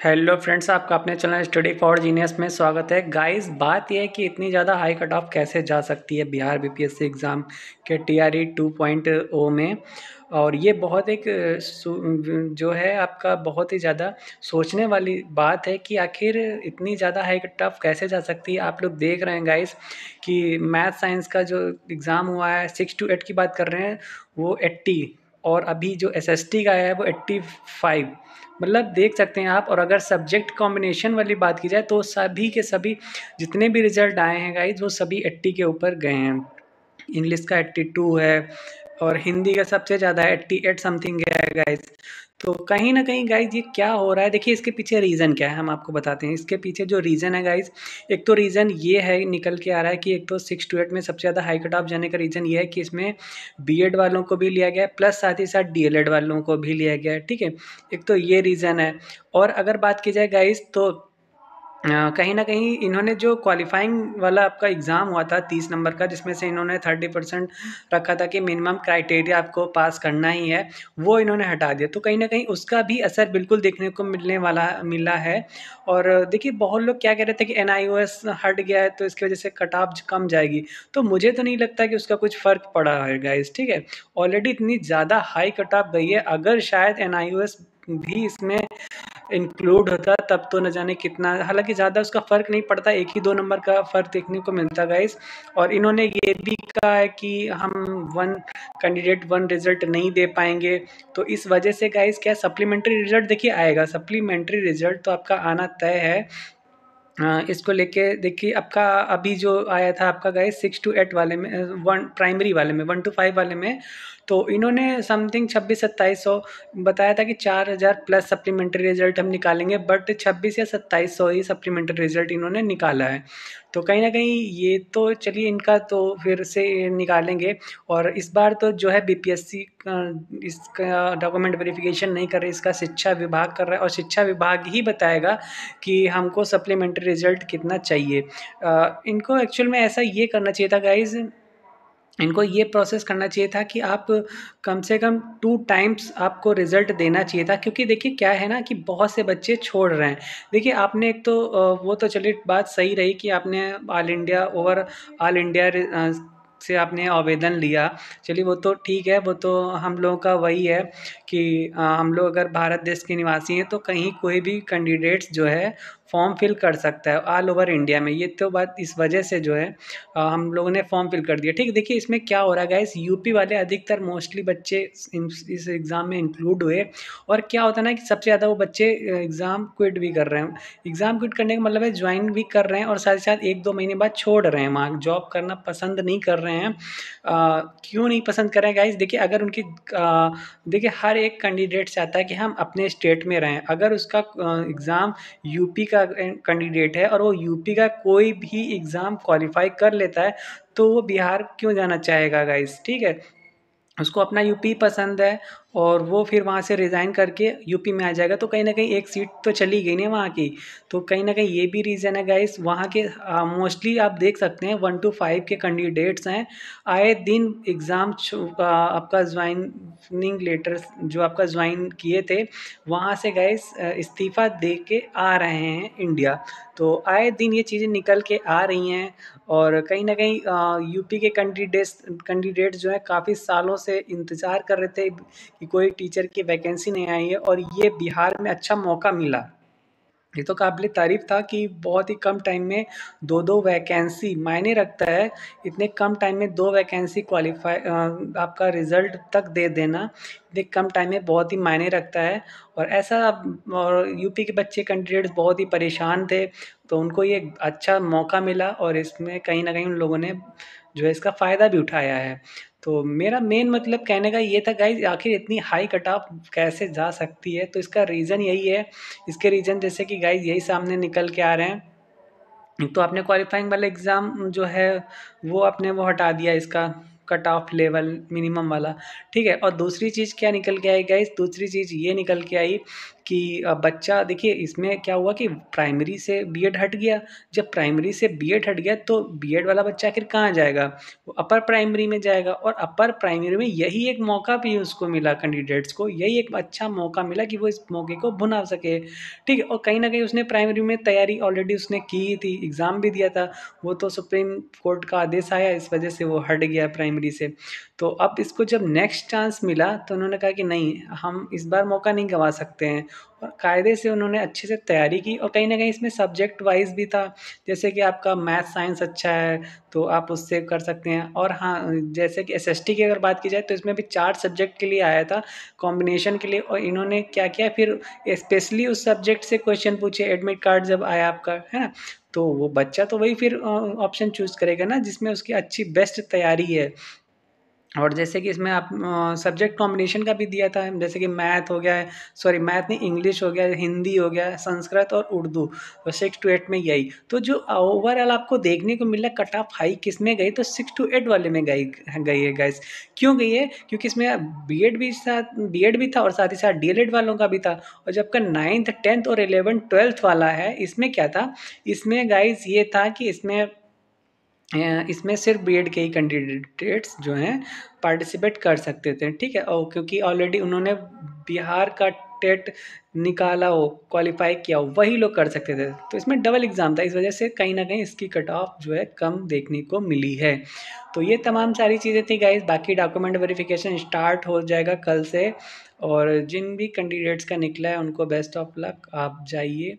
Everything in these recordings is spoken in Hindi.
हेलो फ्रेंड्स आपका अपने चैनल स्टडी फॉर जीनियस में स्वागत है। गाइस बात यह है कि इतनी ज़्यादा हाई कट ऑफ़ कैसे जा सकती है बिहार बीपीएससी एग्ज़ाम के T R E two point O में? और ये बहुत एक जो है आपका बहुत ही ज़्यादा सोचने वाली बात है कि आखिर इतनी ज़्यादा हाई कट ऑफ़ कैसे जा सकती है। आप लोग देख रहे हैं गाइस कि मैथ साइंस का जो एग्ज़ाम हुआ है सिक्स टू एट की बात कर रहे हैं, वो एट्टी और अभी जो एस एस टी का है वो एट्टी फाइव मतलब देख सकते हैं आप, और अगर सब्जेक्ट कॉम्बिनेशन वाली बात की जाए तो सभी के सभी जितने भी रिज़ल्ट आए हैं गाइज़ वो सभी एट्टी के ऊपर गए हैं। इंग्लिश का एट्टी टू है और हिंदी का सबसे ज़्यादा एट्टी एट समथिंग है गाइज़ तो कहीं ना कहीं गाइज़ ये क्या हो रहा है? देखिए, इसके पीछे रीज़न क्या है, हम आपको बताते हैं। इसके पीछे जो रीज़न है गाइज़ एक तो रीज़न ये है, निकल के आ रहा है कि एक तो सिक्स टू एट में सबसे ज़्यादा हाई कट ऑफ़ जाने का रीज़न ये है कि इसमें बी वालों को भी लिया गया है प्लस साथ ही साथ डी वालों को भी लिया गया है ठीक है? एक तो ये रीज़न है। और अगर बात की जाए गाइज़ तो कहीं ना कहीं इन्होंने जो क्वालिफाइंग वाला आपका एग्ज़ाम हुआ था तीस नंबर का, जिसमें से इन्होंने थर्टी परसेंट रखा था कि मिनिमम क्राइटेरिया आपको पास करना ही है, वो इन्होंने हटा दिया। तो कहीं ना कहीं उसका भी असर बिल्कुल देखने को मिलने वाला, मिला है। और देखिए, बहुत लोग क्या कह रहे थे कि एन हट गया है तो इसकी वजह से कट ऑफ़ कम जाएगी। तो मुझे तो नहीं लगता कि उसका कुछ फ़र्क पड़ा है गाइज़ ठीक है? ऑलरेडी इतनी ज़्यादा हाई कट ऑफ़ गई है, अगर शायद एन भी इसमें इंक्लूड होता, तब तो न जाने कितना। हालाँकि ज़्यादा उसका फ़र्क नहीं पड़ता, एक ही दो नंबर का फ़र्क देखने को मिलता गाइस और इन्होंने ये भी कहा है कि हम वन कैंडिडेट वन रिज़ल्ट नहीं दे पाएँगे। तो इस वजह से गाइस क्या सप्लीमेंट्री रिज़ल्ट देखिए, आएगा। सप्लीमेंट्री रिज़ल्ट तो आपका आना तय है। इसको लेके देखिए, आपका अभी जो आया था, आपका गाइस सिक्स टू एट वाले में वन प्राइमरी वाले में वन टू फाइव वाले में तो इन्होंने समथिंग छब्बीस सत्ताईस सौ बताया था कि चार हज़ार प्लस सप्लीमेंट्री रिज़ल्ट हम निकालेंगे बट छब्बीस या सत्ताईस सौ ही सप्लीमेंट्री रिज़ल्ट इन्होंने निकाला है। तो कहीं ना कहीं ये तो चलिए इनका तो फिर से निकालेंगे और इस बार तो जो है बीपीएससी इसका डॉक्यूमेंट वेरिफिकेशन नहीं कर रही, इसका शिक्षा विभाग कर रहा है और शिक्षा विभाग ही बताएगा कि हमको सप्लीमेंट्री रिज़ल्ट कितना चाहिए। इनको एक्चुअल में ऐसा ये करना चाहिए था गाइज़ इनको ये प्रोसेस करना चाहिए था कि आप कम से कम टू टाइम्स आपको रिज़ल्ट देना चाहिए था, क्योंकि देखिए क्या है ना कि बहुत से बच्चे छोड़ रहे हैं। देखिए आपने एक तो वो तो चलिए बात सही रही कि आपने all India overall India से आपने आवेदन लिया। चलिए वो तो ठीक है, वो तो हम लोगों का वही है। कि हम लोग अगर भारत देश के निवासी हैं तो कहीं कोई भी कैंडिडेट्स जो है फॉर्म फिल कर सकता है ऑल ओवर इंडिया में। ये तो बात इस वजह से जो है हम लोगों ने फॉर्म फिल कर दिया। ठीक देखिए इसमें क्या हो रहा है गाइस यूपी वाले अधिकतर मोस्टली बच्चे इस एग्ज़ाम में इंक्लूड हुए और क्या होता है ना कि सबसे ज़्यादा वो बच्चे एग्ज़ाम क्विट भी कर रहे हैं। एग्ज़ाम क्विट करने का मतलब है ज्वाइन भी कर रहे हैं और साथ ही साथ एक दो महीने बाद छोड़ रहे हैं वहाँ जॉब करना पसंद नहीं कर रहे हैं। क्यों नहीं पसंद कर रहे हैं गाइस देखिए अगर उनकी देखिए हर एक कैंडिडेट चाहता है कि हम अपने स्टेट में रहें। अगर उसका एग्ज़ाम यूपी का कैंडिडेट है और वो यूपी का कोई भी एग्ज़ाम क्वालिफाई कर लेता है तो वो बिहार क्यों जाना चाहेगा गाइस ठीक है? उसको अपना यूपी पसंद है और वो फिर वहाँ से रिज़ाइन करके यूपी में आ जाएगा तो कहीं ना कहीं एक सीट तो चली गई ना वहाँ की। तो कहीं ना कहीं ये भी रीज़न है गाइस वहाँ के मोस्टली आप देख सकते हैं वन टू फाइव के कैंडिडेट्स हैं। आए दिन एग्ज़ाम आपका ज्वाइनिंग लेटर जो आपका ज्वाइन किए थे, वहाँ से गाइस इस्तीफ़ा दे के आ रहे हैं इंडिया तो आए दिन ये चीज़ें निकल के आ रही हैं और कहीं ना कहीं यूपी के कैंडिडेट्स कैंडिडेट्स जो हैं, काफ़ी सालों से इंतज़ार कर रहे थे कि कोई टीचर की वैकेंसी नहीं आई है और ये बिहार में अच्छा मौका मिला। ये तो काबिल तारीफ़ था कि बहुत ही कम टाइम में दो दो वैकेंसी मायने रखता है। इतने कम टाइम में दो वैकेंसी क्वालिफाई आपका रिज़ल्ट तक दे देना, इतने कम टाइम में बहुत ही मायने रखता है। और ऐसा और यूपी के बच्चे कैंडिडेट्स बहुत ही परेशान थे तो उनको ये अच्छा मौका मिला और इसमें कहीं ना कहीं उन लोगों ने जो है इसका फ़ायदा भी उठाया है। तो मेरा मेन मतलब कहने का ये था गाइज़ आखिर इतनी हाई कट ऑफ़ कैसे जा सकती है? तो इसका रीज़न यही है। इसके रीज़न जैसे कि गाइज़ यही सामने निकल के आ रहे हैं। तो आपने क्वालिफाइंग वाला एग्ज़ाम जो है, वो आपने वो हटा दिया इसका कट ऑफ़ लेवल मिनिमम वाला। ठीक है, और दूसरी चीज़ क्या निकल के आई गाइज़ दूसरी चीज़ ये निकल के आई कि बच्चा देखिए इसमें क्या हुआ कि प्राइमरी से बीएड हट गया। जब प्राइमरी से बीएड हट गया तो बीएड वाला बच्चा आखिर कहाँ जाएगा? वो अपर प्राइमरी में जाएगा और अपर प्राइमरी में यही एक मौका भी उसको मिला कैंडिडेट्स को, यही एक अच्छा मौका मिला कि वो इस मौके को भुना सके। ठीक है, और कहीं ना कहीं उसने प्राइमरी में तैयारी ऑलरेडी उसने की थी एग्ज़ाम भी दिया था। वो तो सुप्रीम कोर्ट का आदेश आया, इस वजह से वो हट गया प्राइमरी से। तो अब इसको जब नेक्स्ट चांस मिला तो उन्होंने कहा कि नहीं, हम इस बार मौका नहीं गंवा सकते हैं। और कायदे से उन्होंने अच्छे से तैयारी की और कहीं ना कहीं इसमें सब्जेक्ट वाइज भी था। जैसे कि आपका मैथ साइंस अच्छा है तो आप उससे कर सकते हैं। और हाँ जैसे कि एसएसटी की अगर बात की जाए तो इसमें भी चार सब्जेक्ट के लिए आया था कॉम्बिनेशन के लिए। और इन्होंने क्या किया, फिर स्पेशली उस सब्जेक्ट से क्वेश्चन पूछे एडमिट कार्ड जब आया आपका, है ना? तो वो बच्चा तो वही फिर ऑप्शन चूज़ करेगा ना, जिसमें उसकी अच्छी बेस्ट तैयारी है। और जैसे कि इसमें आप सब्जेक्ट कॉम्बिनेशन का भी दिया था, जैसे कि मैथ हो गया सॉरी मैथ नहीं इंग्लिश हो गया, हिंदी हो गया, संस्कृत और उर्दू और सिक्स टू एट में यही। तो जो ओवरऑल आपको देखने को मिला कट ऑफ़ हाई किसमें गई तो सिक्स टू एट वाले में गई गई है गाइस क्यों गई है? क्योंकि इसमें बी एड भी साथ बी एड भी था और साथ ही साथ डी वालों का भी था। और जबकि नाइन्थ टेंथ और एलेवन ट्वेल्थ वाला है, इसमें क्या था? इसमें गाइज़ ये था कि इसमें इसमें सिर्फ़ बी के ही कैंडिडेट्स जो हैं पार्टिसिपेट कर सकते थे, ठीक है? और क्योंकि ऑलरेडी उन्होंने बिहार का टेट निकाला हो क्वालिफाई किया हो, वही लोग कर सकते थे। तो इसमें डबल एग्ज़ाम था, इस वजह से कहीं ना कहीं इसकी कट ऑफ़ जो है कम देखने को मिली है। तो ये तमाम सारी चीज़ें थी गाइज़ बाकी डॉक्यूमेंट वेरिफिकेशन स्टार्ट हो जाएगा कल से, और जिन भी कैंडिडेट्स का निकला है, उनको बेस्ट ऑफ़ लक आप जाइए,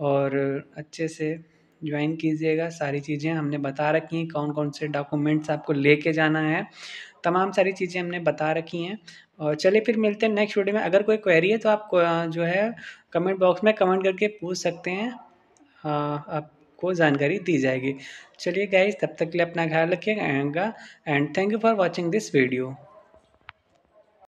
और अच्छे से ज्वाइन कीजिएगा, सारी चीज़ें हमने बता रखी हैं कौन कौन से डॉक्यूमेंट्स आपको लेके जाना है, तमाम सारी चीज़ें हमने बता रखी हैं। और चलिए फिर मिलते हैं नेक्स्ट वीडियो में। अगर कोई क्वेरी है तो आप जो है कमेंट बॉक्स में कमेंट करके पूछ सकते हैं आपको जानकारी दी जाएगी। चलिए गाइज़ तब तक के लिए अपना ख्याल रखिएगा and thank you for watching this video